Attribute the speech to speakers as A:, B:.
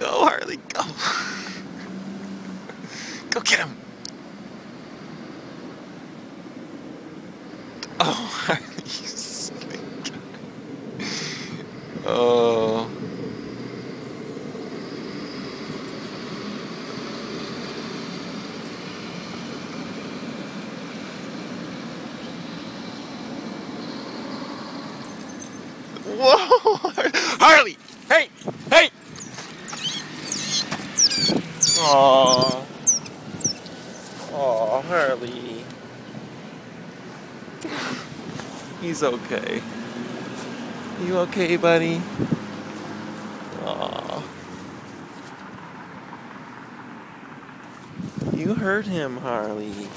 A: Go, Harley, go. Go get him. Oh, Harley, you guy. Oh. Whoa! Aww. Aww, Harley. He's okay. You okay, buddy? Aww. You hurt him, Harley.